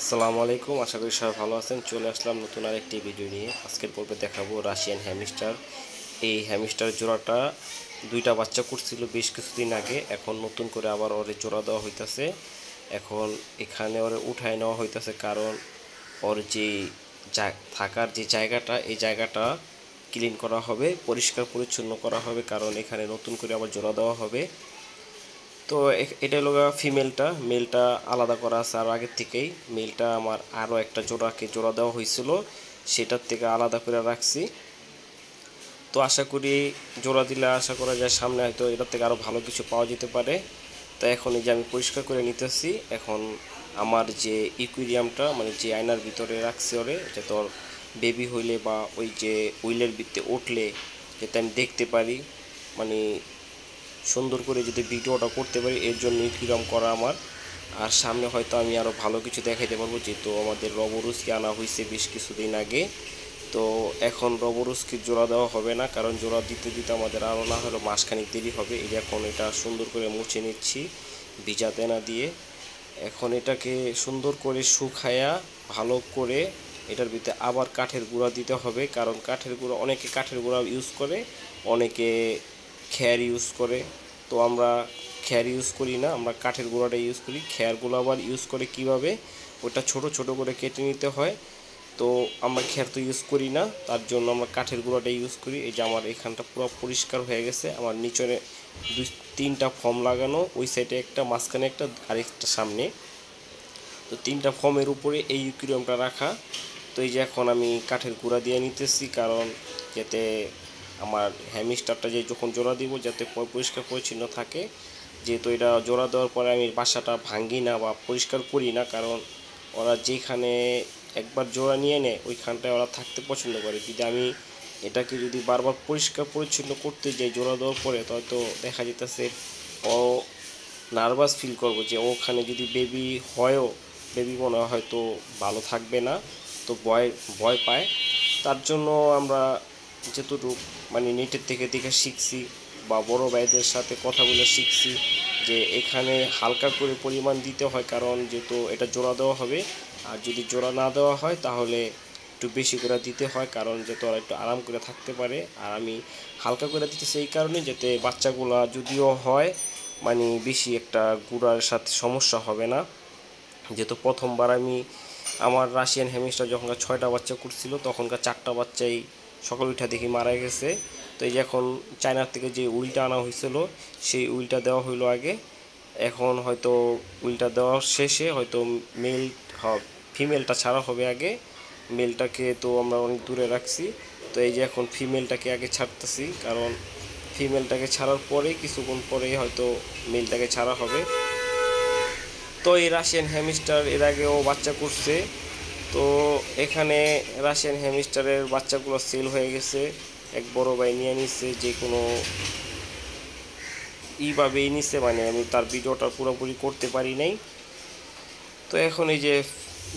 আসসালামু আলাইকুম, আশা করি সবাই ভালো আছেন। চলে আসলাম নতুন আরেকটি ভিডিও নিয়ে। আজকের পর্বে দেখাবো রাশিয়ান হ্যামিস্টার এই হ্যামিস্টার জোড়াটা দুইটা বাচ্চা করছিল বেশ কিছুদিন আগে। এখন নতুন করে আবার ওরে জোড়া দেওয়া হইতাছে। এখন এখানে ওরে উঠায় নেওয়া হইতাছে কারণ ওর যে থাকার যে জায়গাটা, এই জায়গাটা ক্লিন করা হবে পরিষ্কার পরিচ্ছন্ন করা হবে। কারণ এখানে নতুন করে আবার জোড়া দেওয়া হবে। তো এটা হলো ফিমেলটা মেলটা আলাদা করা আছে আর আগের থেকেই। মেলটা আমার আরও একটা জোড়াকে জোড়া দেওয়া হয়েছিল, সেটার থেকে আলাদা করে রাখছি। তো আশা করি জোড়া দিলে আশা করা যায় সামনে হয়তো এটার থেকে আরও ভালো কিছু পাওয়া যেতে পারে। তো এখন এই যে আমি পরিষ্কার করে নিতেছি, এখন আমার যে ইকুইরিয়ামটা মানে যে আয়নার ভিতরে রাখছি ওরে যাতে তোর বেবি হইলে বা ওই যে উইলের ভিত্তে উঠলে, যাতে আমি দেখতে পারি মানে সুন্দর করে যদি ভিডিওটা করতে পারি, এর জন্য কিরম করা আমার। আর সামনে হয়তো আমি আরও ভালো কিছু দেখাইতে পারব, যেহেতু আমাদের রবরুসকে আনা হয়েছে বেশ কিছুদিন আগে। তো এখন রবরুসকে জোড়া দেওয়া হবে না, কারণ জোড়া দিতে দিতে আমাদের আরও না হলেও মাসখানিক দেরি হবে। এই এখন এটা সুন্দর করে মুছে নিচ্ছি ভিজা তেনা দিয়ে। এখন এটাকে সুন্দর করে শুকায়া ভালো করে এটার ভিতরে আবার কাঠের গুঁড়া দিতে হবে, কারণ কাঠের গুঁড়া, অনেকে কাঠের গুঁড়া ইউজ করে, অনেকে খ্যার ইউজ করে। তো আমরা খ্যার ইউজ করি না, আমরা কাঠের গুঁড়াটা ইউজ করি। খ্যারগুলো আবার ইউজ করে কীভাবে? ওটা ছোট ছোট করে কেটে নিতে হয়। তো আমরা খ্যার তো ইউজ করি না, তার জন্য আমরা কাঠের গুঁড়াটা ইউজ করি। এই যে আমার এখানটা পুরো পরিষ্কার হয়ে গেছে, আমার নিচনে দুই, তিনটা ফর্ম লাগানো, ওই সাইডে একটা, মাঝখানে একটা আরেকটা সামনে। তো তিনটা ফর্মের উপরে এই ইউক্রিয়ামটা রাখা। তো এই যে এখন আমি কাঠের গুঁড়া দিয়ে নিতেছি, কারণ যাতে আমার হ্যামিস্টারটা যে যখন জোড়া দিব যাতে পরিষ্কার পরিচ্ছন্ন থাকে, যেহেতু এটা জোড়া দেওয়ার পরে আমি বাসাটা ভাঙ্গি না বা পরিষ্কার করি না, কারণ ওরা যেখানে একবার জোড়া নিয়ে নেয়, ওইখানটায় ওরা থাকতে পছন্দ করে। যদি আমি এটাকে যদি বারবার পরিষ্কার পরিচ্ছন্ন করতে যাই জোড়া দেওয়ার পরে, তো হয়তো দেখা যেতেছে ও নার্ভাস ফিল করব যে ওখানে যদি বেবি হয়ও, বেবি মনে হয় হয়তো ভালো থাকবে না, তো ভয় ভয় পায়। তার জন্য আমরা যেটুকু মানে নেটের থেকে দেখে শিখছি বা বড় ভাইদের সাথে কথা বলে শিখছি যে এখানে হালকা করে পরিমাণ দিতে হয়, কারণ যেহেতু এটা জোড়া দেওয়া হবে, আর যদি জোড়া না দেওয়া হয় তাহলে একটু বেশি করে দিতে হয়, কারণ যাতে ওরা একটু আরাম করে থাকতে পারে, আর আমি হালকা করে দিতেছি এই কারণে যাতে বাচ্চাগুলা যদিও হয় মানে বেশি একটা গুড়ার সাথে সমস্যা হবে না। যেহেতু প্রথমবার আমি, আমার রাশিয়ান হেমিস্টার যখন ছয়টা বাচ্চা করছিল, তখনকার চারটা বাচ্চাই সকাল উঠা দেখি মারা গেছে। তো এই যে এখন চায়নার থেকে যে উইলটা আনা হয়েছিল, সেই উইলটা দেওয়া হইল আগে। এখন হয়তো উইলটা দেওয়ার শেষে হয়তো মেল ফিমেলটা ছাড়া হবে আগে। মেলটাকে তো আমরা অনেক দূরে রাখছি। তো এই যে এখন ফিমেলটাকে আগে ছাড়তেছি, কারণ ফিমেলটাকে ছাড়ার পরে কিছুক্ষণ পরেই হয়তো মেলটাকে ছাড়া হবে। তো এই রাশিয়ান হ্যামিস্টার এর আগেও বাচ্চা করছে। তো এখানে রাশিয়ান হ্যামিস্টারের বাচ্চাগুলো সেল হয়ে গেছে। এক বড় ভাই নিয়ে নিচ্ছে যে কোনো ইভাবেই নিচ্ছে মানে আমি তার ভিডিওটা পুরোপুরি করতে পারি নাই। তো এখন এই যে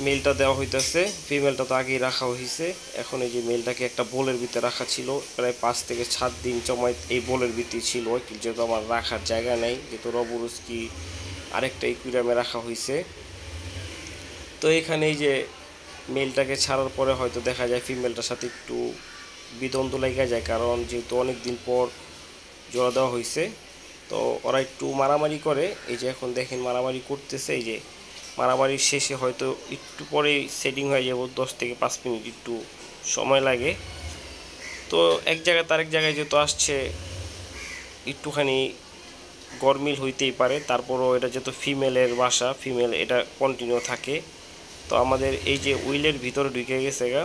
মেলটা দেওয়া হইতেছে ফিমেলটা তো আগেই রাখা হয়েছে এখন এই যে মেলটাকে একটা বোলের ভিতরে রাখা ছিল। প্রায় পাঁচ থেকে সাত দিন সময় এই বোলের ভিতরে ছিল। যেহেতু আমার রাখার জায়গা নেই, যেহেতু রবরুস্কি আরেকটা ইকুইরামে রাখা হয়েছে তো এখানে এই যে মেলটাকে ছাড়ার পরে হয়তো দেখা যায় ফিমেলটার সাথে একটু বিদ্বন্দ্ব লেগে যায়, কারণ যেহেতু অনেক দিন পর জোড়া দেওয়া হয়েছে তো ওরা একটু মারামারি করে। এই যে এখন দেখেন মারামারি করতেছে, এই যে মারামারির শেষে হয়তো একটু পরেই সেটিং হয়ে যাব, দশ থেকে পাঁচ মিনিট একটু সময় লাগে। তো এক জায়গায় তার এক জায়গায় যেহেতু আসছে, একটুখানি গরমিল হইতেই পারে। তারপরও এটা যেহেতু ফিমেলের বাসা, ফিমেল এটা কন্টিনিউ থাকে। তো আমাদের এই যে উইলের ভিতরে ঢুকে গেছে গা।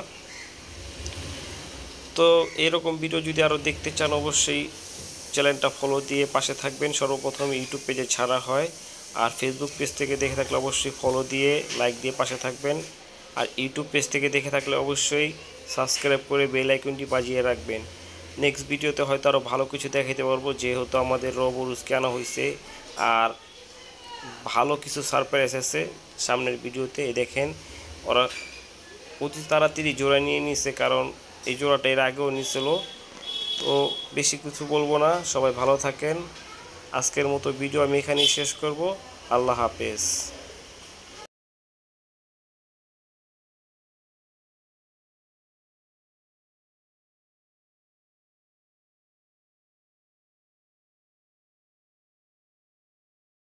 তো এরকম ভিডিও যদি আরও দেখতে চান, অবশ্যই চ্যানেলটা ফলো দিয়ে পাশে থাকবেন। সর্বপ্রথম ইউটিউব পেজে ছাড়া হয়। আর ফেসবুক পেজ থেকে দেখে থাকলে অবশ্যই ফলো দিয়ে লাইক দিয়ে পাশে থাকবেন। আর ইউটিউব পেজ থেকে দেখে থাকলে অবশ্যই সাবস্ক্রাইব করে বেল আইকনটি বাজিয়ে রাখবেন। নেক্সট ভিডিওতে হয়তো আরও ভালো কিছু দেখাতে পারব, যেহেতু আমাদের রবরুজকে আনা হয়েছে আর ভালো কিছু সারপ্রাইজ আছে সামনের ভিডিওতে দেখেন, ওরা অতি তাড়াতাড়ি জোড়া নিয়ে নিছে, কারণ এই জোড়াটা এর আগেও নিছিল। তো বেশি কিছু বলব না, সবাই ভালো থাকেন। আজকের মতো ভিডিও আমি এখানেই শেষ করব। আল্লাহ হাফেজ।